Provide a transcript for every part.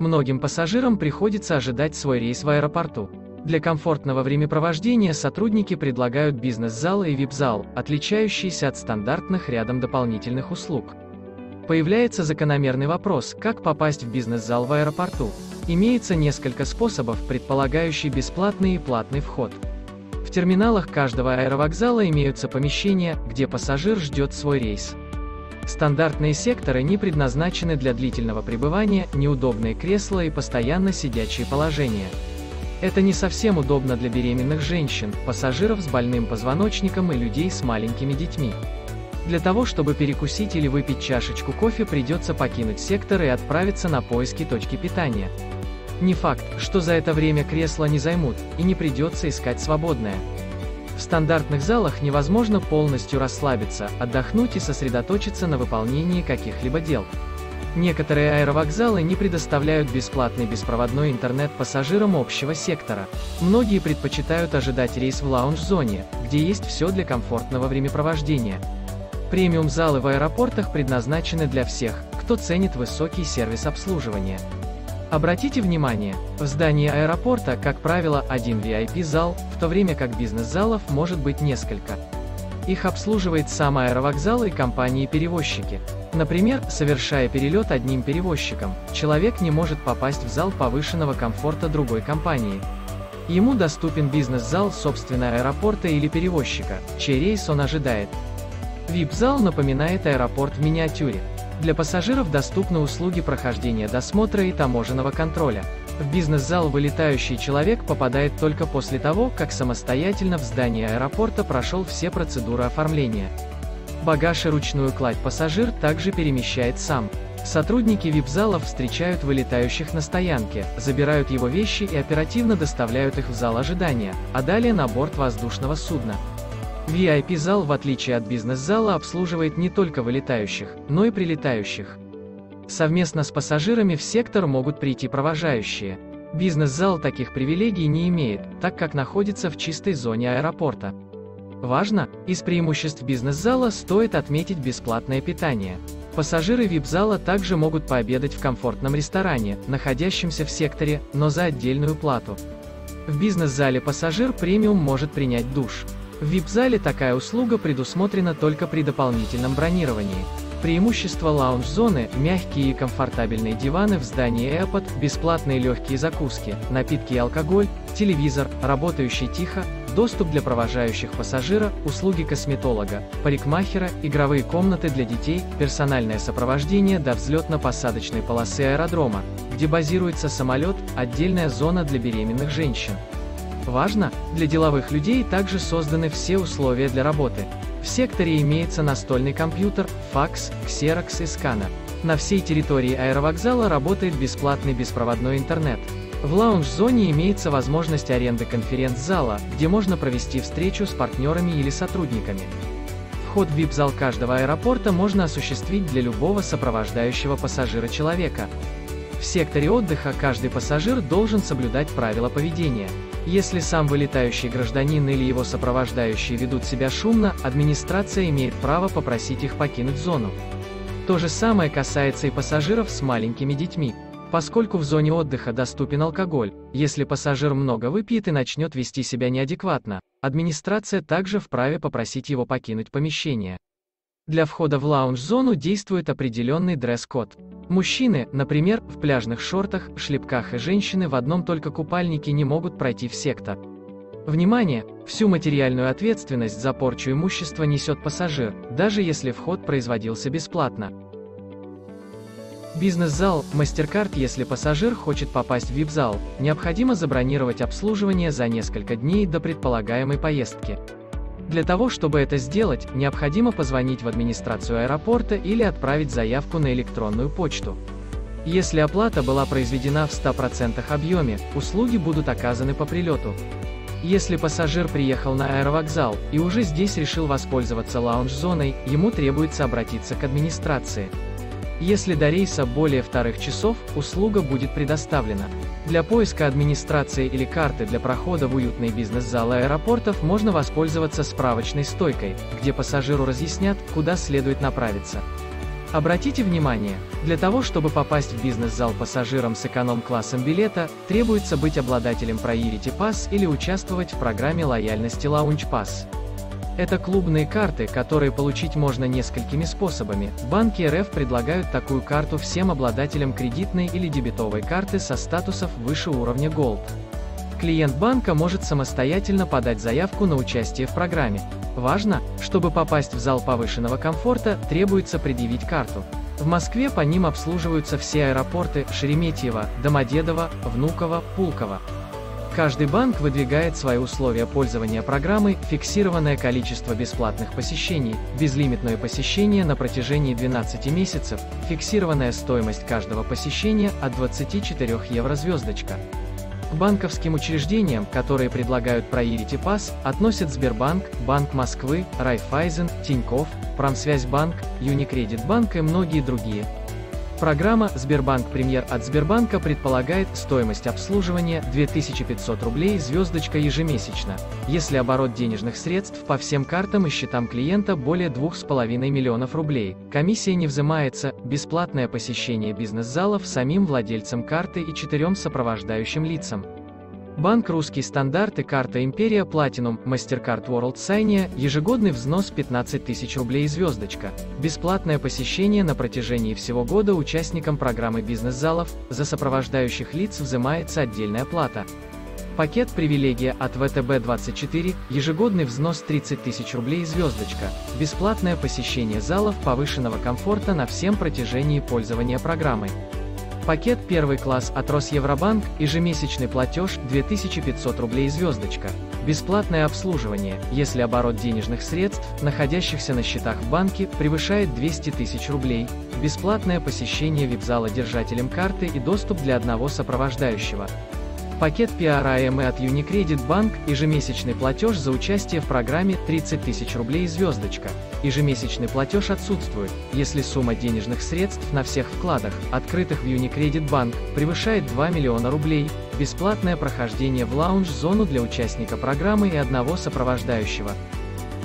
Многим пассажирам приходится ожидать свой рейс в аэропорту. Для комфортного времяпровождения сотрудники предлагают бизнес-зал и вип-зал, отличающиеся от стандартных рядом дополнительных услуг. Появляется закономерный вопрос, как попасть в бизнес-зал в аэропорту. Имеется несколько способов, предполагающий бесплатный и платный вход. В терминалах каждого аэровокзала имеются помещения, где пассажир ждет свой рейс. Стандартные секторы не предназначены для длительного пребывания, неудобные кресла и постоянно сидячие положения. Это не совсем удобно для беременных женщин, пассажиров с больным позвоночником и людей с маленькими детьми. Для того, чтобы перекусить или выпить чашечку кофе, придется покинуть сектор и отправиться на поиски точки питания. Не факт, что за это время кресла не займут, и не придется искать свободное. В стандартных залах невозможно полностью расслабиться, отдохнуть и сосредоточиться на выполнении каких-либо дел. Некоторые аэровокзалы не предоставляют бесплатный беспроводной интернет пассажирам общего сектора. Многие предпочитают ожидать рейс в лаунж-зоне, где есть все для комфортного времяпровождения. Премиум-залы в аэропортах предназначены для всех, кто ценит высокий сервис обслуживания. Обратите внимание, в здании аэропорта, как правило, один VIP-зал, в то время как бизнес-залов может быть несколько. Их обслуживает сам аэровокзал и компании-перевозчики. Например, совершая перелет одним перевозчиком, человек не может попасть в зал повышенного комфорта другой компании. Ему доступен бизнес-зал собственного аэропорта или перевозчика, чей рейс он ожидает. VIP-зал напоминает аэропорт в миниатюре. Для пассажиров доступны услуги прохождения досмотра и таможенного контроля. В бизнес-зал вылетающий человек попадает только после того, как самостоятельно в здании аэропорта прошел все процедуры оформления. Багаж и ручную кладь пассажир также перемещает сам. Сотрудники вип-залов встречают вылетающих на стоянке, забирают его вещи и оперативно доставляют их в зал ожидания, а далее на борт воздушного судна. VIP-зал, в отличие от бизнес-зала, обслуживает не только вылетающих, но и прилетающих. Совместно с пассажирами в сектор могут прийти провожающие. Бизнес-зал таких привилегий не имеет, так как находится в чистой зоне аэропорта. Важно, из преимуществ бизнес-зала стоит отметить бесплатное питание. Пассажиры VIP-зала также могут пообедать в комфортном ресторане, находящемся в секторе, но за отдельную плату. В бизнес-зале пассажир премиум может принять душ. В VIP-зале такая услуга предусмотрена только при дополнительном бронировании. Преимущество лаунж-зоны – мягкие и комфортабельные диваны в здании Airpod, бесплатные легкие закуски, напитки и алкоголь, телевизор, работающий тихо, доступ для провожающих пассажира, услуги косметолога, парикмахера, игровые комнаты для детей, персональное сопровождение до взлетно-посадочной полосы аэродрома, где базируется самолет, отдельная зона для беременных женщин. Важно, для деловых людей также созданы все условия для работы. В секторе имеется настольный компьютер, факс, ксерокс и сканер. На всей территории аэровокзала работает бесплатный беспроводной интернет. В лаунж-зоне имеется возможность аренды конференц-зала, где можно провести встречу с партнерами или сотрудниками. Вход в VIP-зал каждого аэропорта можно осуществить для любого сопровождающего пассажира человека. В секторе отдыха каждый пассажир должен соблюдать правила поведения. Если сам вылетающий гражданин или его сопровождающие ведут себя шумно, администрация имеет право попросить их покинуть зону. То же самое касается и пассажиров с маленькими детьми. Поскольку в зоне отдыха доступен алкоголь, если пассажир много выпьет и начнет вести себя неадекватно, администрация также вправе попросить его покинуть помещение. Для входа в лаунж-зону действует определенный дресс-код. Мужчины, например, в пляжных шортах, шлепках и женщины в одном только купальнике не могут пройти в сектор. Внимание! Всю материальную ответственность за порчу имущества несет пассажир, даже если вход производился бесплатно. Бизнес-зал, MasterCard Если пассажир хочет попасть в VIP-зал, необходимо забронировать обслуживание за несколько дней до предполагаемой поездки. Для того, чтобы это сделать, необходимо позвонить в администрацию аэропорта или отправить заявку на электронную почту. Если оплата была произведена в 100% объеме, услуги будут оказаны по прилету. Если пассажир приехал на аэровокзал и уже здесь решил воспользоваться лаунж-зоной, ему требуется обратиться к администрации. Если до рейса более вторых часов, услуга будет предоставлена. Для поиска администрации или карты для прохода в уютный бизнес-зал аэропортов можно воспользоваться справочной стойкой, где пассажиру разъяснят, куда следует направиться. Обратите внимание, для того чтобы попасть в бизнес-зал пассажирам с эконом-классом билета, требуется быть обладателем Priority Pass или участвовать в программе лояльности Lounge Pass. Это клубные карты, которые получить можно несколькими способами. Банки РФ предлагают такую карту всем обладателям кредитной или дебетовой карты со статусов выше уровня Gold. Клиент банка может самостоятельно подать заявку на участие в программе. Важно, чтобы попасть в зал повышенного комфорта, требуется предъявить карту. В Москве по ним обслуживаются все аэропорты Шереметьево, Домодедово, Внуково, Пулково. Каждый банк выдвигает свои условия пользования программой, фиксированное количество бесплатных посещений, безлимитное посещение на протяжении 12 месяцев, фиксированная стоимость каждого посещения от 24 евро звездочка. К банковским учреждениям, которые предлагают Priority Pass, относят Сбербанк, Банк Москвы, Райфайзен, Тинькофф, Промсвязьбанк, Юникредит Банк и многие другие. Программа «Сбербанк Премьер» от Сбербанка предполагает стоимость обслуживания 2500 рублей звездочка ежемесячно, если оборот денежных средств по всем картам и счетам клиента более 2,5 миллионов рублей. Комиссия не взимается, бесплатное посещение бизнес-залов самим владельцам карты и четырем сопровождающим лицам. Банк «Русский стандарт» и карта «Империя Platinum» MasterCard World Signia, ежегодный взнос 15 тысяч рублей звездочка. Бесплатное посещение на протяжении всего года участникам программы бизнес-залов, за сопровождающих лиц взимается отдельная плата. Пакет «Привилегия» от ВТБ-24, ежегодный взнос 30 тысяч рублей звездочка. Бесплатное посещение залов повышенного комфорта на всем протяжении пользования программой. Пакет первый класс от Росевробанк, ежемесячный платеж 2500 рублей звездочка. Бесплатное обслуживание, если оборот денежных средств, находящихся на счетах в банке, превышает 200 тысяч рублей. Бесплатное посещение вип-зала держателем карты и доступ для одного сопровождающего. Пакет PRAM от Unicredit Bank, ежемесячный платеж за участие в программе 30 тысяч рублей звездочка. Ежемесячный платеж отсутствует, если сумма денежных средств на всех вкладах, открытых в Unicredit Bank, превышает 2 миллиона рублей, бесплатное прохождение в лаунж-зону для участника программы и одного сопровождающего.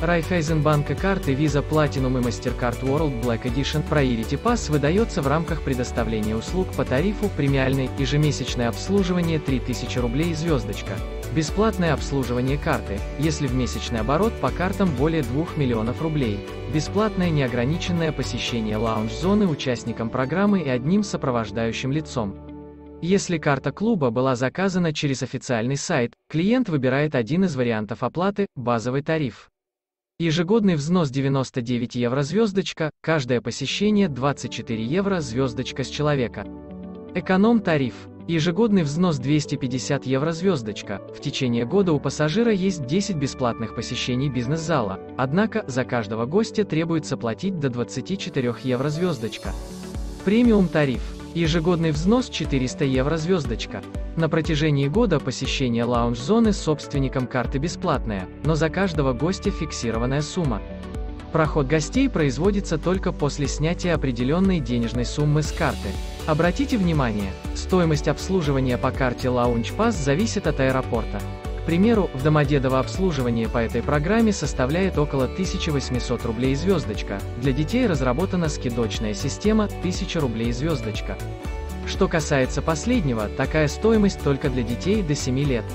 Райфайзенбанка карты Visa Platinum и MasterCard World Black Edition Priority Pass выдается в рамках предоставления услуг по тарифу премиальный ежемесячное обслуживание 3000 рублей звездочка. Бесплатное обслуживание карты, если в месячный оборот по картам более 2 миллионов рублей. Бесплатное неограниченное посещение лаунж-зоны участникам программы и одним сопровождающим лицом. Если карта клуба была заказана через официальный сайт, клиент выбирает один из вариантов оплаты – базовый тариф. Ежегодный взнос 99 евро звездочка, каждое посещение 24 евро звездочка с человека. Эконом-тариф. Ежегодный взнос 250 евро звездочка. В течение года у пассажира есть 10 бесплатных посещений бизнес-зала, однако за каждого гостя требуется платить до 24 евро звездочка. Премиум-тариф. Ежегодный взнос 400 евро звездочка. На протяжении года посещение лаунж-зоны собственником карты бесплатное, но за каждого гостя фиксированная сумма. Проход гостей производится только после снятия определенной денежной суммы с карты. Обратите внимание, стоимость обслуживания по карте Lounge Pass зависит от аэропорта. К примеру, в Домодедово обслуживание по этой программе составляет около 1800 рублей звездочка. Для детей разработана скидочная система 1000 рублей звездочка. Что касается последнего, такая стоимость только для детей до 7 лет.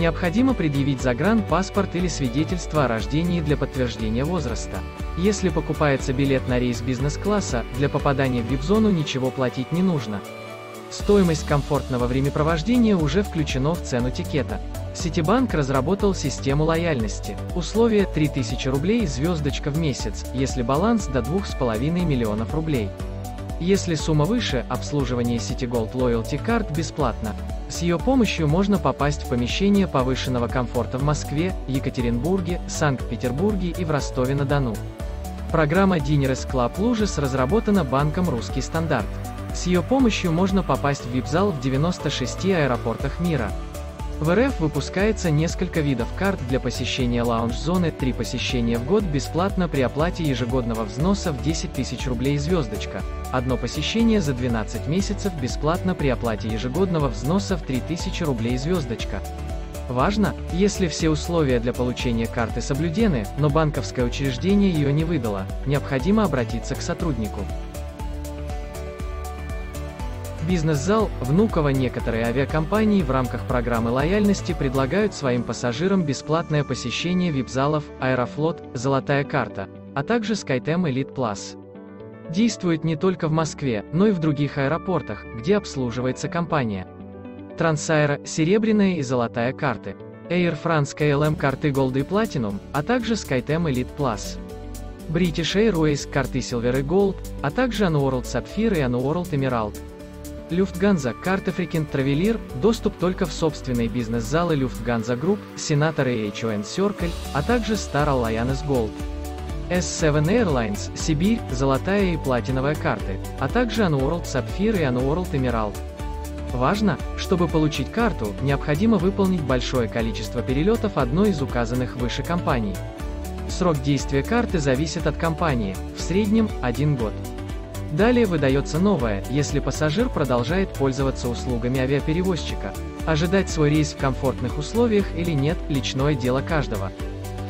Необходимо предъявить загранпаспорт или свидетельство о рождении для подтверждения возраста. Если покупается билет на рейс бизнес-класса, для попадания в вип-зону ничего платить не нужно. Стоимость комфортного времяпровождения уже включено в цену тикета. Ситибанк разработал систему лояльности. Условие 3000 рублей звездочка в месяц, если баланс до 2,5 миллионов рублей. Если сумма выше, обслуживание Citigold Loyalty Card бесплатно. С ее помощью можно попасть в помещение повышенного комфорта в Москве, Екатеринбурге, Санкт-Петербурге и в Ростове-на-Дону. Программа Diners Club Лужес разработана банком «Русский стандарт». С ее помощью можно попасть в вип-зал в 96 аэропортах мира. В РФ выпускается несколько видов карт для посещения лаунж-зоны, три посещения в год бесплатно при оплате ежегодного взноса в 10 тысяч рублей звездочка, одно посещение за 12 месяцев бесплатно при оплате ежегодного взноса в 3000 рублей звездочка. Важно, если все условия для получения карты соблюдены, но банковское учреждение ее не выдало, необходимо обратиться к сотруднику. Бизнес-зал Внуково некоторые авиакомпании в рамках программы лояльности предлагают своим пассажирам бесплатное посещение вип-залов Аэрофлот, Золотая карта, а также SkyTeam Elite Plus. Действует не только в Москве, но и в других аэропортах, где обслуживается компания. Трансаэро, Серебряная и Золотая карты. Air France KLM карты Gold и Platinum, а также SkyTeam Elite Plus. British Airways карты Silver и Gold, а также Oneworld Sapphire и Oneworld Emerald. Люфтганза, Frequent Traveler, доступ только в собственные бизнес-залы Люфтганза Групп, Senator и HON Circle, а также Star Alliance Gold. S7 Airlines, Сибирь, золотая и платиновая карты, а также Unworld Sapphire и Unworld Emerald. Важно, чтобы получить карту, необходимо выполнить большое количество перелетов одной из указанных выше компаний. Срок действия карты зависит от компании, в среднем – один год. Далее выдается новая, если пассажир продолжает пользоваться услугами авиаперевозчика. Ожидать свой рейс в комфортных условиях или нет – личное дело каждого.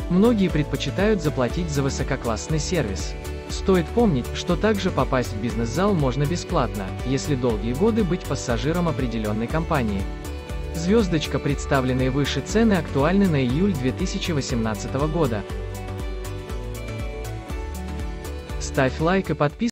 Многие предпочитают заплатить за высококлассный сервис. Стоит помнить, что также попасть в бизнес-зал можно бесплатно, если долгие годы быть пассажиром определенной компании. Звездочка представленные выше цены актуальны на июль 2018 года. Ставь лайк и подписывайся.